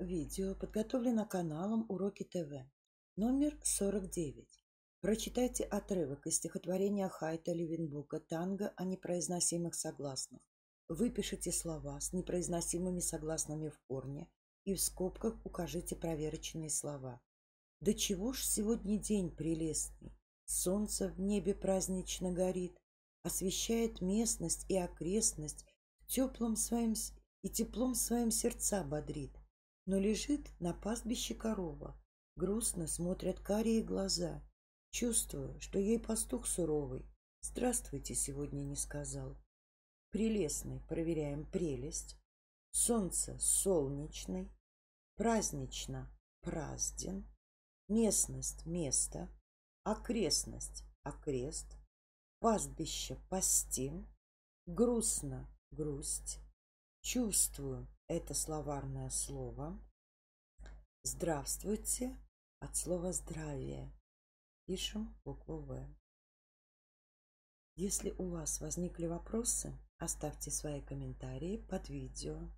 Видео подготовлено каналом Уроки ТВ. Номер 49. Прочитайте отрывок из стихотворения Хайта Левинбука «Танго о непроизносимых согласных». Выпишите слова с непроизносимыми согласными в корне и в скобках укажите проверочные слова. Да чего ж сегодня день прелестный, солнце в небе празднично горит, освещает местность и окрестность, теплым своим и теплом своим сердца бодрит. Но лежит на пастбище корова, грустно смотрят карие глаза. Чувствую, что ей пастух суровый. «Здравствуйте» сегодня не сказал. Прелестный, проверяем прелесть. Солнце солнечный, празднично празден, местность место, окрестность окрест, пастбище пастим, грустно грусть, чувствую это словарное слово. Здравствуйте от слова здравие. Пишем букву В. Если у вас возникли вопросы, оставьте свои комментарии под видео.